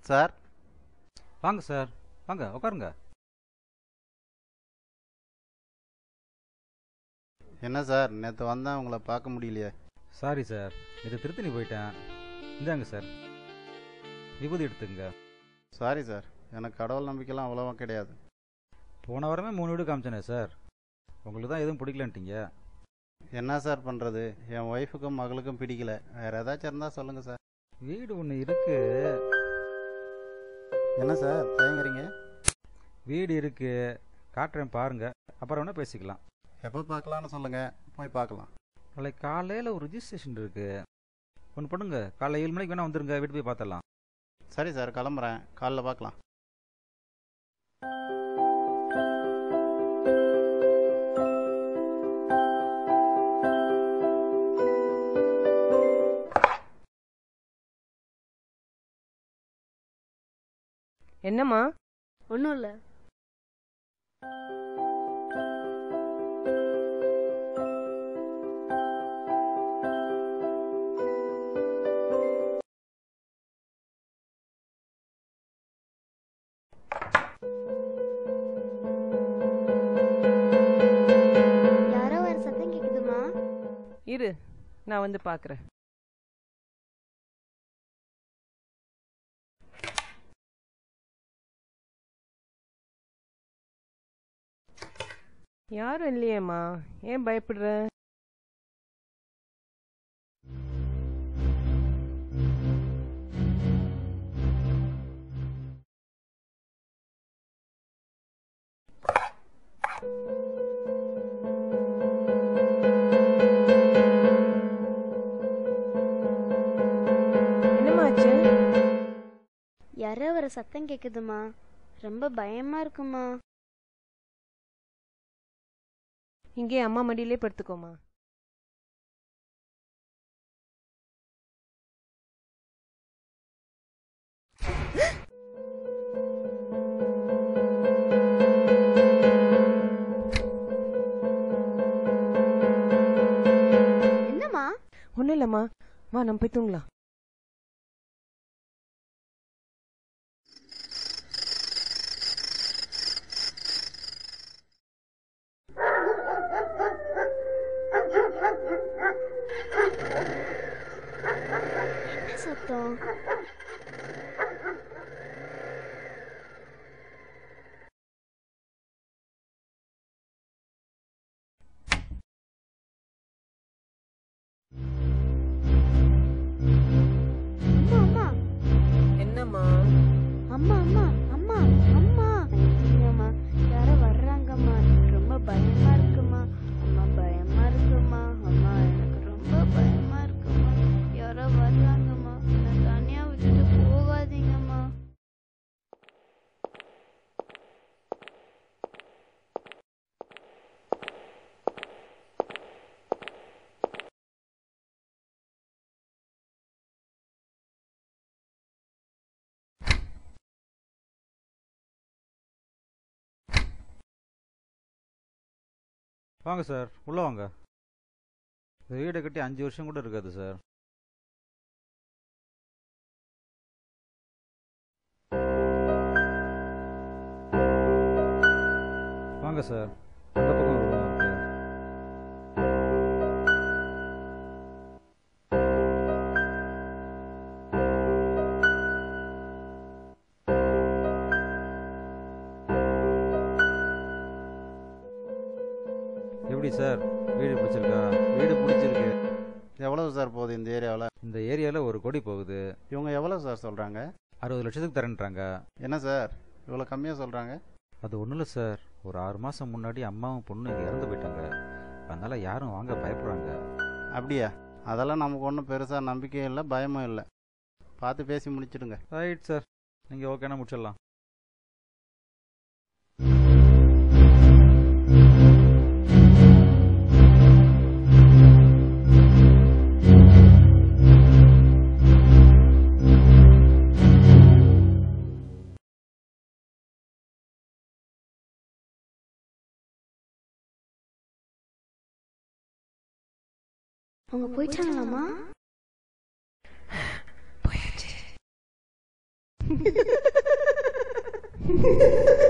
Sir? வாங்க sir. வாங்க உட்காருங்க. என்ன சார்? நேற்று வந்தேன் உங்களை பார்க்க முடியலையே. Sorry sir. இது திருத்தணி போயிட்டேன். இந்தாங்க சார். விபூதி எடுத்துங்க சாரி சார். எனக்கு கடவுள் நம்பிக்கைலாம் அவ்வளோவா கிடையாது. போன வாரமே மூணு வீடு காமிச்சேனே சார். உங்களுக்கு தான் எதுவும் பிடிக்கலன்ட்டீங்க. என்ன சார் பண்ணுறது என் ஒய்ஃபுக்கும் மகளுக்கும் பிடிக்கல. வேறு ஏதாச்சும் இருந்தால் சொல்லுங்கள் சார். வீடு ஒன்று இருக்கு. என்ன சார் தயங்குறீங்க? வீடு இருக்கு. காட்டுறேன் பாருங்க. அப்புறம் வேணா பேசிக்கலாம். எப்போ பார்க்கலான்னு சொல்லுங்கள் போய் பார்க்கலாம். நாளைக்கு காலையில் ஒரு ரிஜிஸ்ட்ரேஷன் இருக்கு. ஒன்று பண்ணுங்க காலைல ஏழு மணிக்கு வேணா வந்துருங்க. வீட்டு போய் பார்த்துடலாம். சரி சார் கிளம்புறேன். காலைல பார்க்கலாம். என்னம்மா? ஒன்றும் இல்லை. யாரோ ஒரு சத்தம் கேக்குதுமா இரு நான் வந்து பார்க்குறேன் யாரும் இல்லையேம்மா. ஏன் பயப்படுற? என்னம்மா யாரோ வர சத்தம் கேக்குதுமா ரொம்ப பயமா இருக்குமா இங்கே அம்மா மடியிலே படுத்துக்கோமா. என்னம்மா? ஒன்றும் இல்லைம்மா. வா நம்ம போய் தூங்கலாம். அம்மா அம்மா அம்மா வாங்க சார் உள்ளே வாங்க. வீடை கட்டி அஞ்சு வருஷம் கூட இருக்காது சார் வாங்க சார் அந்த எப்படி சார்? வீடு பிடிச்சிருக்கா? வீடு பிடிச்சிருக்கு. எவ்வளவு சார் போகுது இந்த ஏரியாவில்? இந்த ஏரியாவில் ஒரு கொடி போகுது. இவங்க எவ்வளோ சார் சொல்கிறாங்க அறுபது லட்சத்துக்கு தரேன்றாங்க. என்ன சார்? இவ்வளோ கம்மியாக சொல்கிறாங்க அது ஒன்றும் இல்லை சார். ஒரு ஆறு மாதம் முன்னாடி அம்மாவும் இங்கே இறந்து போயிட்டாங்க. அதனால் யாரும் வாங்க பயப்படுறாங்க. அப்படியா? அதெல்லாம் நமக்கு ஒன்றும் பெருசாக நம்பிக்கையும் இல்லை பயமும் இல்லை. பார்த்து பேசி முடிச்சிடுங்க. ரைட் சார் நீங்கள் ஓகேனா முடிச்சிடலாம். அவங்க போயிட்டாங்களாம்மா? போயாச்சு.